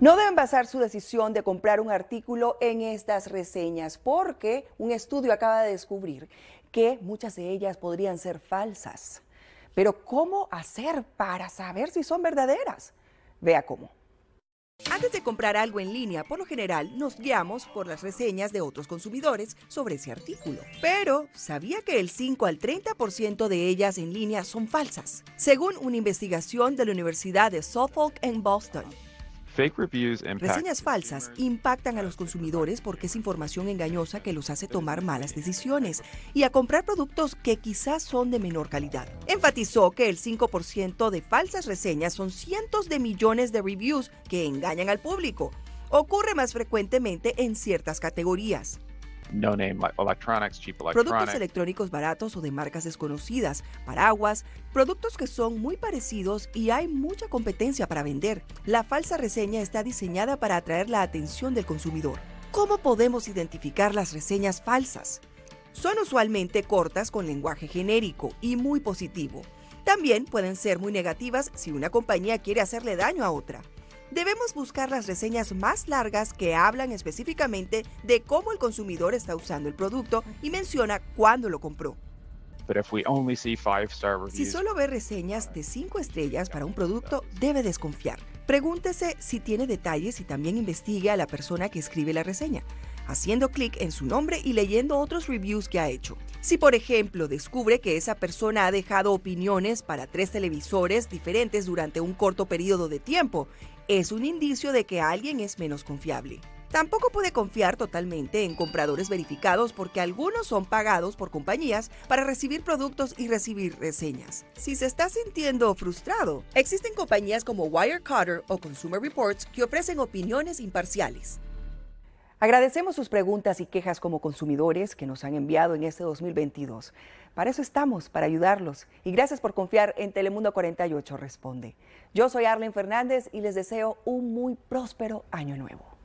No deben basar su decisión de comprar un artículo en estas reseñas porque un estudio acaba de descubrir que muchas de ellas podrían ser falsas. Pero ¿cómo hacer para saber si son verdaderas? Vea cómo. Antes de comprar algo en línea, por lo general nos guiamos por las reseñas de otros consumidores sobre ese artículo. Pero, ¿sabía que el 5 al 30% de ellas en línea son falsas? Según una investigación de la Universidad de Suffolk en Boston. Reseñas falsas impactan a los consumidores porque es información engañosa que los hace tomar malas decisiones y a comprar productos que quizás son de menor calidad. Enfatizó que el 5% de falsas reseñas son cientos de millones de reviews que engañan al público. Ocurre más frecuentemente en ciertas categorías no name electronics, cheap Productos electrónicos baratos o de marcas desconocidas, paraguas, productos que son muy parecidos y hay mucha competencia para vender. La falsa reseña está diseñada para atraer la atención del consumidor. ¿Cómo podemos identificar las reseñas falsas? Son usualmente cortas con lenguaje genérico y muy positivo. También pueden ser muy negativas si una compañía quiere hacerle daño a otra debemos buscar las reseñas más largas que hablan específicamente de cómo el consumidor está usando el producto y menciona cuándo lo compró. Si solo ve reseñas de 5 estrellas para un producto, debe desconfiar. Pregúntese si tiene detalles y también investigue a la persona que escribe la reseña, haciendo clic en su nombre y leyendo otros reviews que ha hecho. Si, por ejemplo, descubre que esa persona ha dejado opiniones para tres televisores diferentes durante un corto periodo de tiempo, es un indicio de que alguien es menos confiable. Tampoco puede confiar totalmente en compradores verificados porque algunos son pagados por compañías para recibir productos y recibir reseñas. Si se está sintiendo frustrado, existen compañías como Wirecutter o Consumer Reports que ofrecen opiniones imparciales. Agradecemos sus preguntas y quejas como consumidores que nos han enviado en este 2022. Para eso estamos, para ayudarlos. Y gracias por confiar en Telemundo 48 Responde. Yo soy Arlen Fernández y les deseo un muy próspero año nuevo.